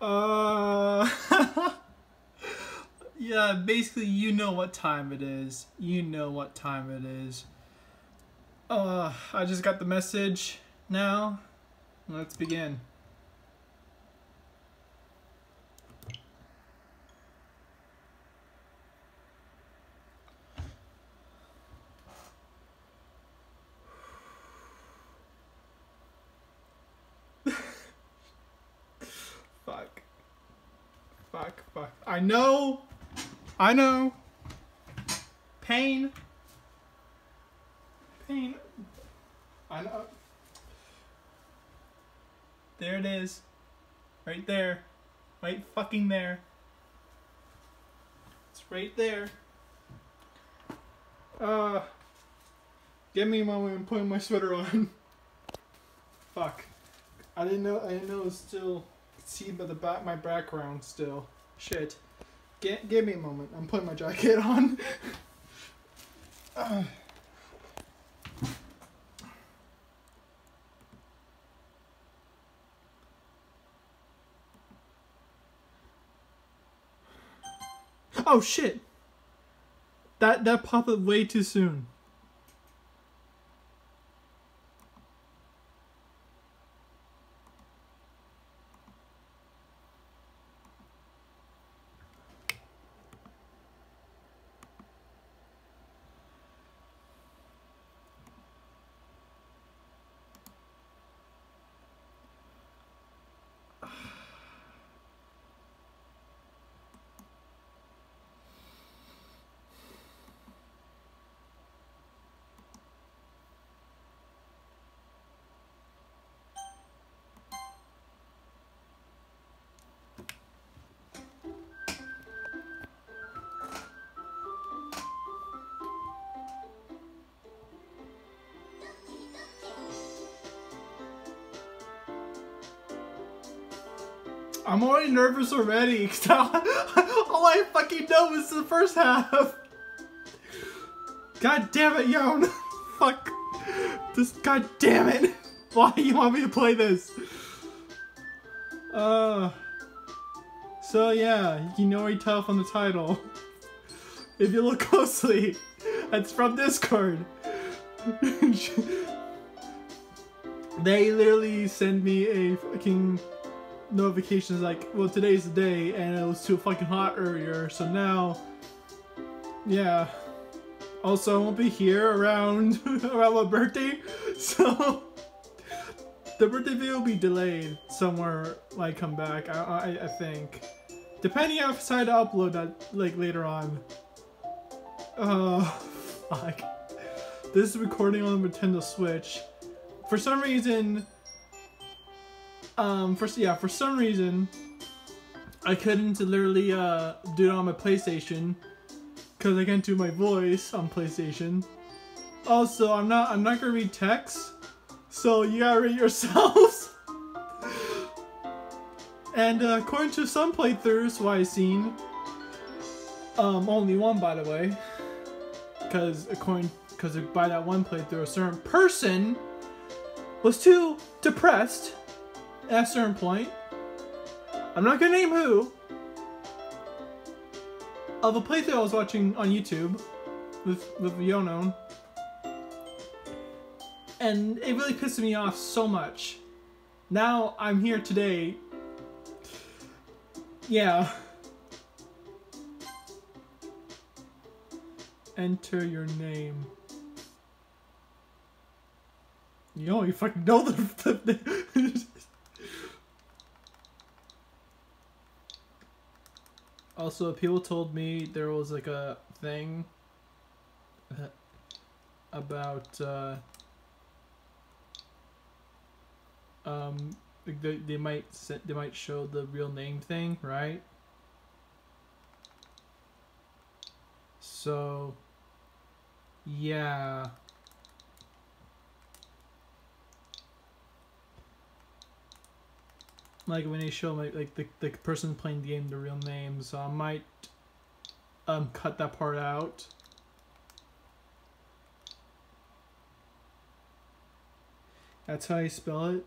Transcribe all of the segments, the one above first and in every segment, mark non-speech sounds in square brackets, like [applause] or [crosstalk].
Uh, [laughs] yeah, basically, you know what time it is. You know what time it is. Uh, I just got the message now. Let's begin. fuck. Fuck, fuck. I know. I know. Pain. Pain. I know. There it is. Right there. Right fucking there. It's right there. Uh. Give me a moment. I'm putting my sweater on. [laughs] Fuck. I didn't know. I didn't know it was still see by the back my background still. Shit. Give me a moment. I'm putting my jacket on. uh. Oh shit. That that popped up way too soon. I'm already nervous already. [laughs] all I fucking know is the first half. God damn it, Yon. [laughs] Fuck. This. God damn it. [laughs] Why do you want me to play this? Uh. So yeah, you can already tell from the title. If you look closely, it's from Discord. they literally send me a fucking notifications like, well, today's the day, and it was too fucking hot earlier, so now, yeah. Also, I won't be here around [laughs] around my birthday, [laughs] so the birthday video will be delayed somewhere when I come back. I I, I think, depending on if I decide to upload that like later on. Oh, [laughs] fuck. This is recording on the Nintendo Switch. For some reason, um, for yeah, for some reason, I couldn't literally uh do it on my PlayStation because I can't do my voice on PlayStation. Also, I'm not I'm not gonna read text, so you gotta read [laughs] yourselves. and uh, according to some playthroughs, what I've seen, um, only one by the way, because according because by that one playthrough, a certain person was too depressed at a certain point. I'm not gonna name who. Of a playthrough I was watching on YouTube with with Yonou. And it really pissed me off so much. Now I'm here today. Yeah. Enter your name. You know, you fucking know the. [laughs] Also, people told me there was like a thing about uh, um they, they might they might show the real name thing, right? So yeah. Like when they show like like the, the person playing the game the real name so i might um cut that part out that's how you spell it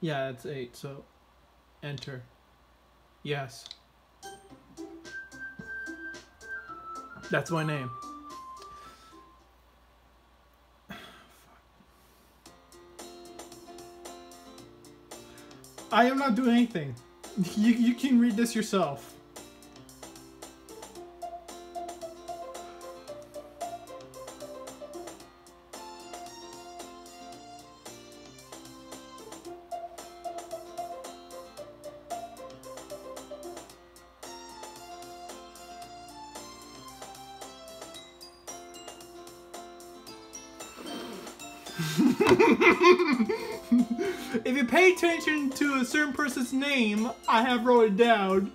Yeah, it's eight. So, enter. Yes. That's my name. I am not doing anything. You, you can read this yourself. Certain person's name, I have wrote it down.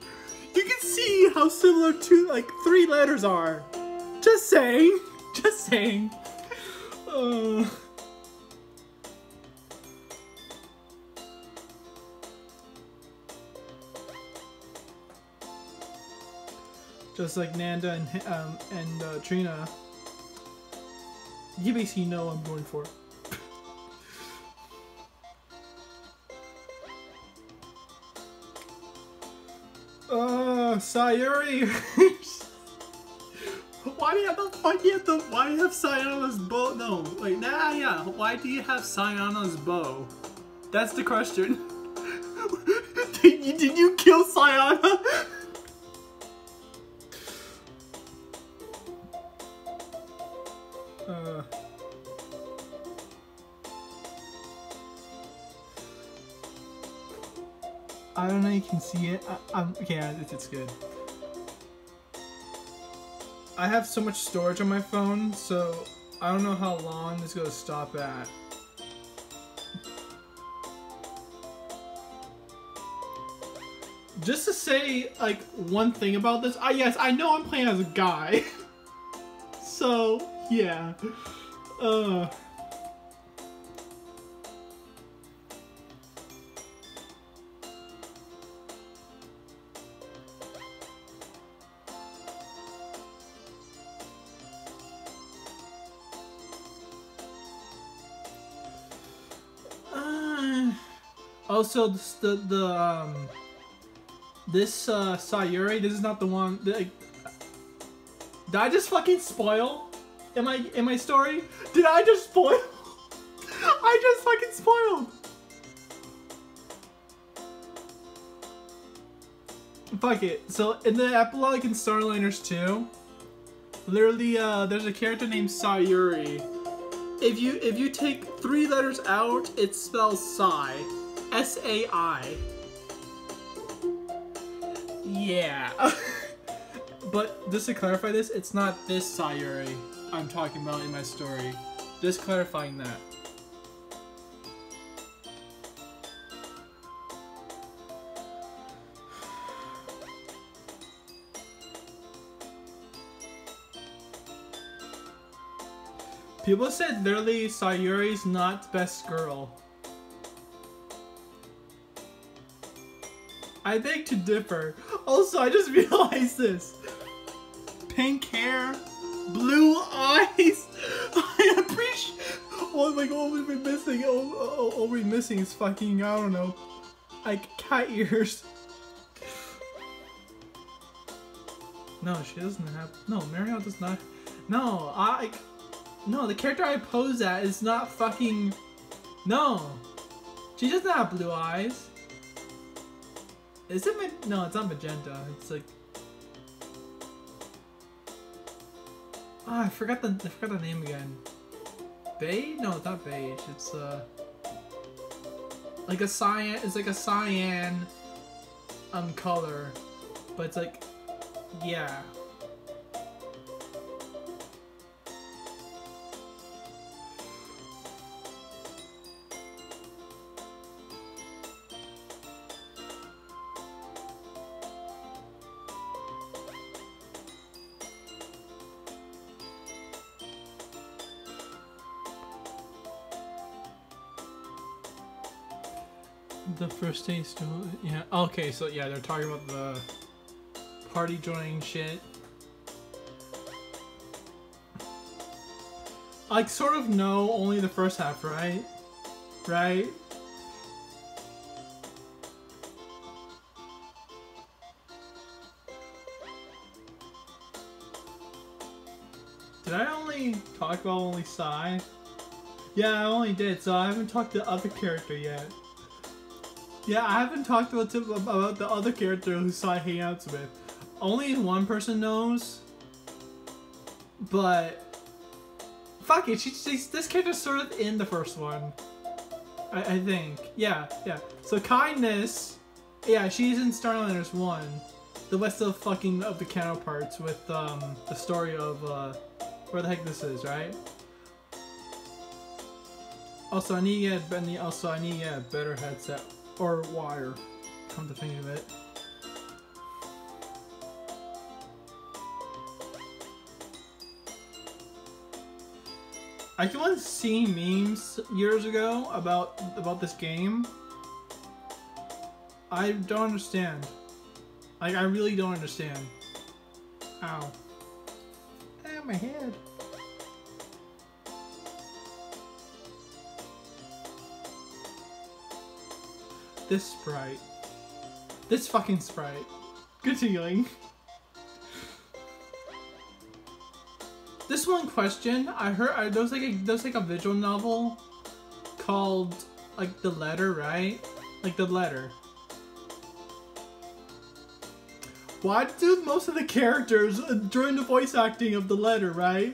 You can see how similar two, like, three letters are. Just saying. [laughs] Just saying. Uh. Just like Nanda and um, and uh, Trina, you basically know I'm going for. Uh, Sayori. [laughs] why do you have the fuck you have the why do you have Sayana's bow? No, wait, nah, yeah. Why do you have Sayana's bow? That's the question. [laughs] did, you, did you kill Sayana? [laughs] uh. I don't know. if You can see it. I, am yeah, it's, it's good. I have so much storage on my phone, so I don't know how long this is gonna stop at. Just to say, like, one thing about this, I yes, I know I'm playing as a guy. [laughs] so, yeah. Uh... also the the um this uh Sayuri, this is not the one did I just fucking spoil in my in my story? Did I just spoil? [laughs] I just fucking spoiled. Fuck it. So in the epilogue in Starliners 2, literally uh there's a character named Sayuri. If you if you take three letters out, it spells Sai. S-A-I. Yeah. [laughs] but just to clarify this, it's not this Sayori I'm talking about in my story. Just clarifying that. People said literally Sayori's not best girl. I beg to differ. Also, I just [laughs] realized this. Pink hair, blue eyes. [laughs] I appreciate. Oh my god, oh, oh, oh, all we've missing, all, all, all we're missing is fucking, I don't know, like cat ears. [laughs] No, she doesn't have. No, Marielle does not. No, I. No, the character I pose at is not fucking. No, she doesn't have blue eyes. Is it? no, it's not magenta. It's like. Ah, oh, I forgot the I forgot the name again. Beige? No, it's not beige. It's uh. Like a cyan. It's like a cyan. Um, color, but it's like, yeah. the first day still yeah okay so yeah they're talking about the party joining shit like sort of know only the first half right right did I only talk about only Sai? Yeah, I only did, so I haven't talked to the other character yet. Yeah, I haven't talked about, about the other character who Sai hangouts with. Only one person knows, but fuck it, she's, she's this character's sort of in the first one. I, I think. Yeah, yeah. So kindness, yeah, she's in Starliners 1. The rest of fucking of the counterparts with um the story of uh where the heck this is, right? Also, I need to get also I need to get a better headset or wire. Come to think of it. I can once seen memes years ago about about this game. I don't understand. Like I really don't understand. Ow. Ah, my head. This sprite. This fucking sprite. Continuing. This one question, I heard I, like a there's like a visual novel called like the letter, right? Like the letter. Why do most of the characters during the voice acting of the letter, right?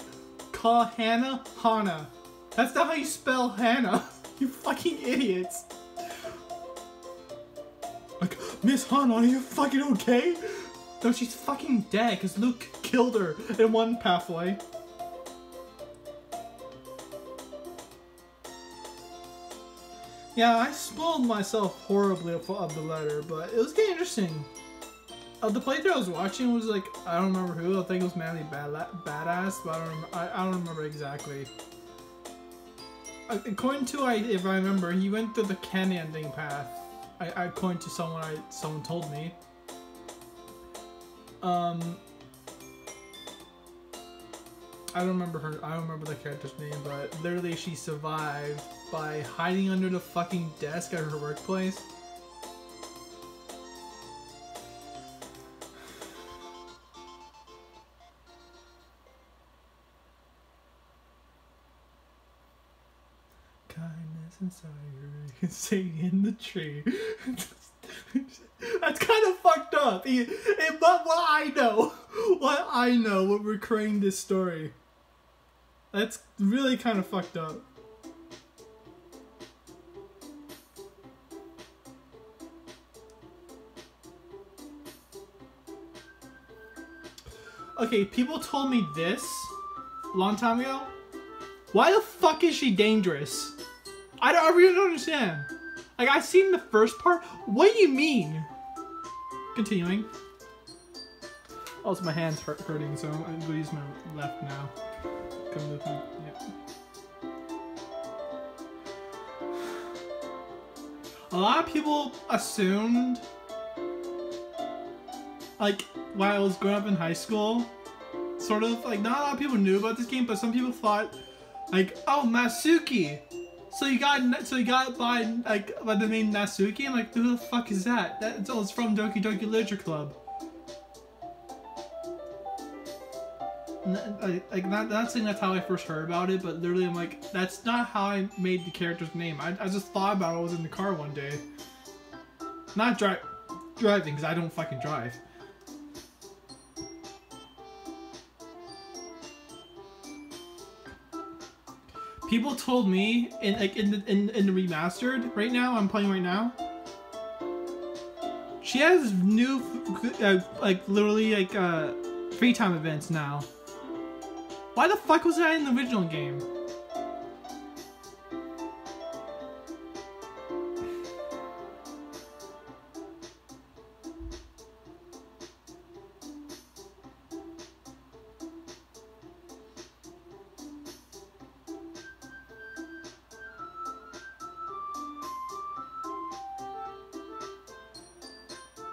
Call Hannah Hana. That's not how you spell Hannah. [laughs] you fucking idiots. Miss Hana, are you fucking okay? No, she's fucking dead because Luke killed her in one pathway. Yeah, I spoiled myself horribly of the letter, but it was getting interesting. Uh, the playthrough I was watching was like, I don't remember who, I think it was Manly Bad Badass, but I don't, I, I don't remember exactly. According to, I, if I remember, he went through the Ken ending path. I, I according to someone I someone told me. Um, I don't remember her. I don't remember the character's name, but literally she survived by hiding under the fucking desk at her workplace. Kindness inside you can [laughs] sing in the tree. [laughs] That's kind of fucked up. But what I know, [laughs] what I know, what we're creating this story. That's really kind of fucked up. Okay, people told me this long time ago. Why the fuck is she dangerous? I don't I really don't understand. Like I've seen the first part. What do you mean? Continuing. Also, my hand's hurt, hurting, so I'm gonna use my left now. Come with me. Yeah. A lot of people assumed, like, while I was growing up in high school, sort of, like, not a lot of people knew about this game, but some people thought, like, oh, Natsuki. So you got, so you got by, like, by the name Natsuki? I'm like, who the fuck is that? That's, oh, it's from Doki Doki Literature Club. like not, not saying that's how I first heard about it, but literally I'm like, that's not how I made the character's name. I, I just thought about it. I was in the car one day. Not dri driving, because I don't fucking drive. People told me in like in the in, in the remastered right now I'm playing right now. She has new uh, like literally like uh free time events now. Why the fuck was that in the original game?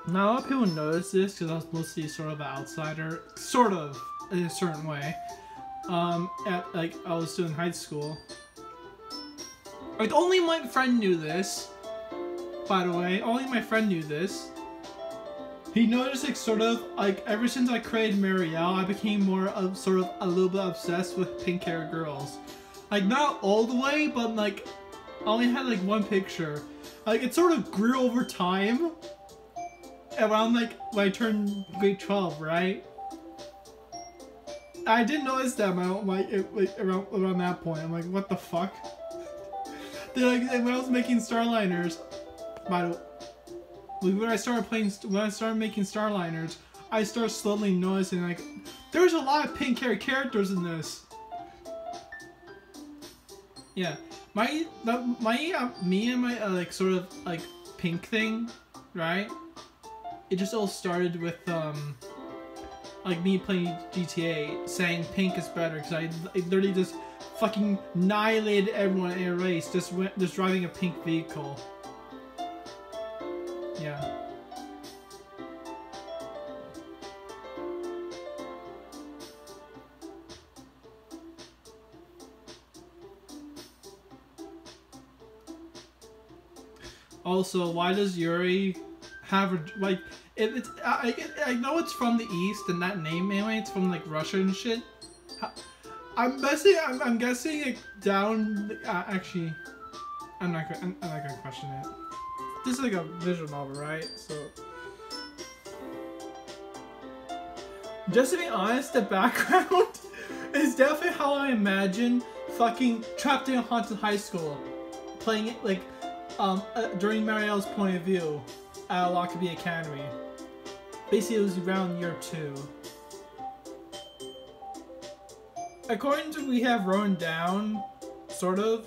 Now, a lot of people notice this because I was mostly sort of an outsider, sort of, in a certain way um, at like I was still in high school. Like only my friend knew this. By the way, only my friend knew this. he noticed like sort of like ever since I created Marielle, I became more of sort of a little bit obsessed with pink hair girls. Like not all the way, but like I only had like one picture. Like it sort of grew over time. Around like when I turned grade 12, right? I didn't notice that my, my it, like around around that point. I'm like, what the fuck? [laughs] They're like when I was making Starliners, by the when I started playing, when I started making Starliners, I started slowly noticing like, there's a lot of pink hair characters in this. Yeah, my my uh, me and my uh, like sort of like pink thing, right? It just all started with um like me playing GTA, saying pink is better because I, I literally just fucking annihilated everyone in a race just went just driving a pink vehicle. Yeah. Also, why does Yuri like? It, it's I, I know it's from the east and that name anyway. It's from like Russia and shit. I'm guessing. I'm, I'm guessing it down. Uh, actually, I'm not. Gonna, I'm, I'm not gonna question it. This is like a visual novel, right? So. Just to be honest, the background [laughs] is definitely how I imagine fucking trapped in a haunted high school, playing it like um, uh, during Marielle's point of view at Lackabee Academy. Basically, it was around year two. According to we have Rowan down, sort of.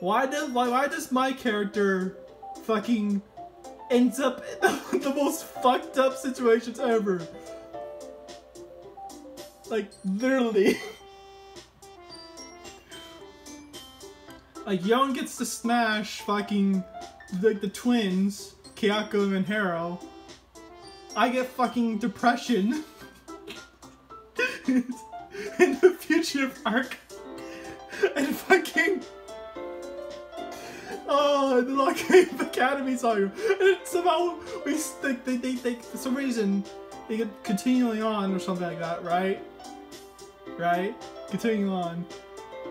Why does why, why does my character fucking ends up in the [laughs] most fucked up situations ever? Like literally. [laughs] like Young gets to smash fucking like the twins, Kayako and Hero. I get fucking depression. [laughs] in the future arc. And fucking. Oh, the Lackabee Academy song. And somehow we like they, they, they for some reason they get continually on or something like that, right? Right? Continuing on.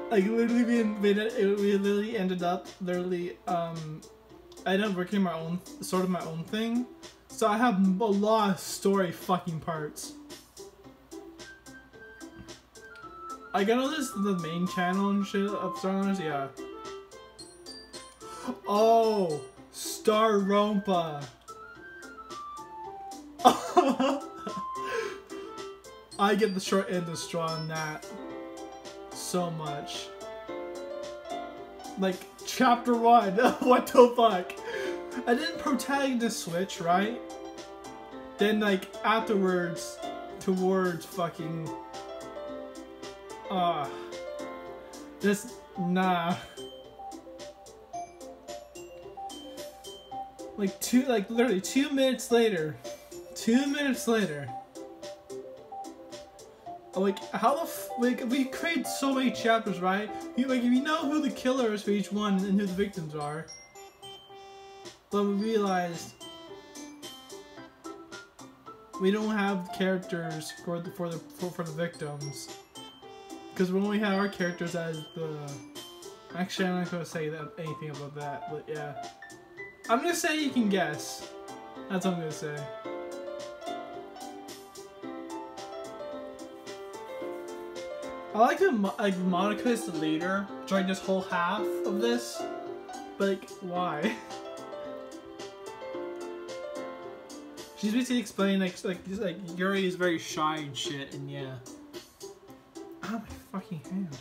Like literally we, we, we literally ended up literally um I ended up working my own sort of my own thing. So I have a lot of story fucking parts. I got all this the main channel and shit of Star Wars, yeah. Oh, StarRonpa. [laughs] I get the short end of the straw on that so much. Like chapter one, [laughs] what the fuck? I didn't protagonist switch, right? Then like afterwards, towards fucking Ah. Uh, just, nah. Like two, like literally two minutes later. Two minutes later. Like, how the f- like, we create so many chapters, right? You, like, you know who the killer is for each one and who the victims are. But we realized we don't have characters for the for the for, for the victims. Because we have our characters as the... Actually, I'm not to say that, anything about that, but yeah. I'm to say you can guess. That's what I'm to say. Like that like Monika is the leader during this whole half of this, but like, why? [laughs] She's basically explaining like like like Yuri is very shy and shit, and yeah. Oh my fucking hand.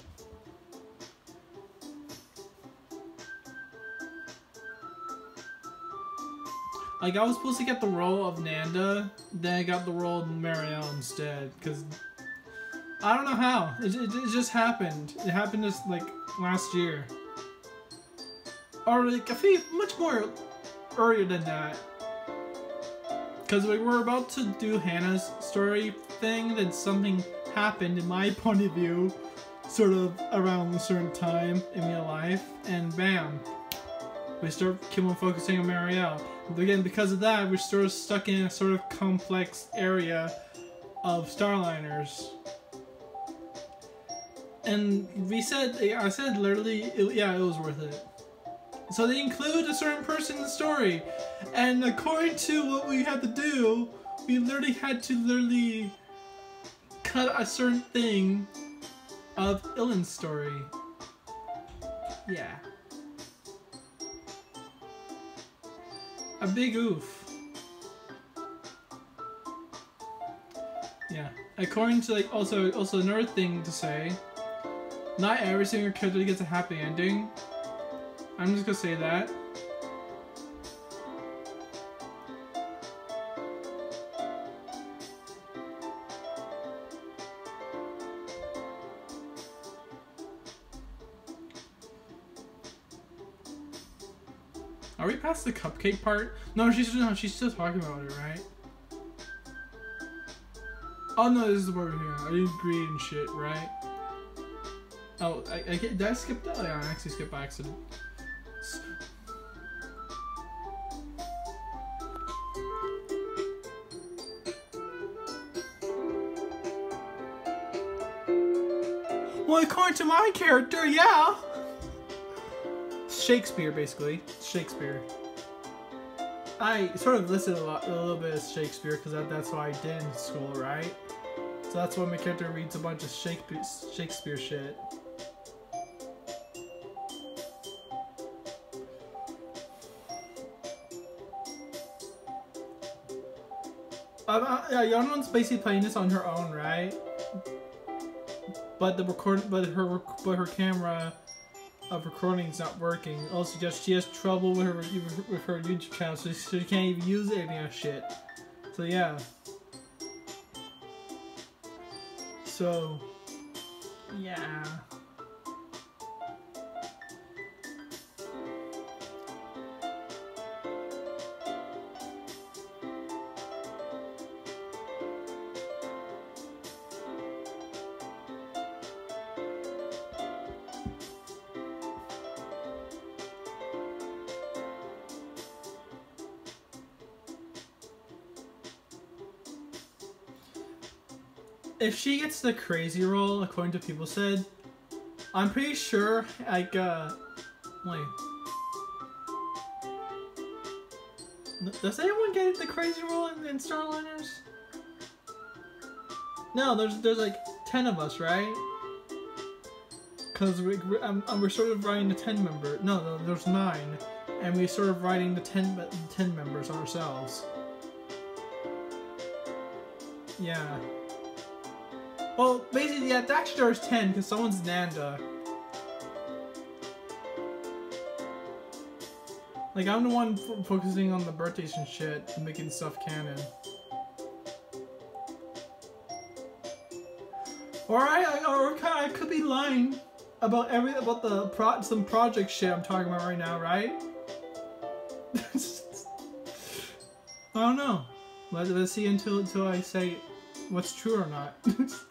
Like, I was supposed to get the role of Nanda, then I got the role of Marielle instead, because I don't know how. It, it, it, just happened. It happened just, like, last year. Or, like, feel much more earlier than that. Because we were about to do Hannah's story thing, then something happened in my [laughs] point of view sort of around a certain time in real life and bam we start keep on focusing on Marielle. Again, because of that, we're sort of stuck in a sort of complex area of Starliners. And we said, I said literally, it, yeah, it was worth it. So they include a certain person in the story, and according to what we had to do, we literally had to literally cut a certain thing of Illin's story. Yeah. A big oof. Yeah. According to like also also another thing to say, not every single character gets a happy ending. I'm just gonna say that. Are we past the cupcake part? No, she's no, she's still talking about it, right? Oh no, this is where we're here. I didn't agree and shit, right? Oh, I, I did I skip that? Yeah, I actually skipped by accident. Well, according to my character, yeah. Shakespeare, basically. Shakespeare. I sort of listened a, lot, a little bit of Shakespeare because that, that's what I did in school, right? So that's why my character reads a bunch of Shakespeare, Shakespeare shit. Uh, yeah, Yonou's basically playing this on her own, right? But the record, but her, but her camera of recording is not working. Also, just she has trouble with her with her YouTube channel, so she can't even use any of shit. So yeah. So, yeah. If she gets the crazy role, according to people said, I'm pretty sure, like, uh, wait. Does anyone get the crazy role in, in Starliners? No, there's there's like ten of us, right? Cause we, we're, um, um, we're sort of writing the ten member. No, no, there's nine, and we're sort of writing the ten the ten members ourselves. Yeah. Well, basically, yeah, actually there's 10 because someone's Nanda. Like, I'm the one focusing on the birthdays and shit and making stuff canon. Or I, or I could be lying about every about the pro some project shit I'm talking about right now, right? [laughs] I don't know. Let, let's see until until I say what's true or not. [laughs]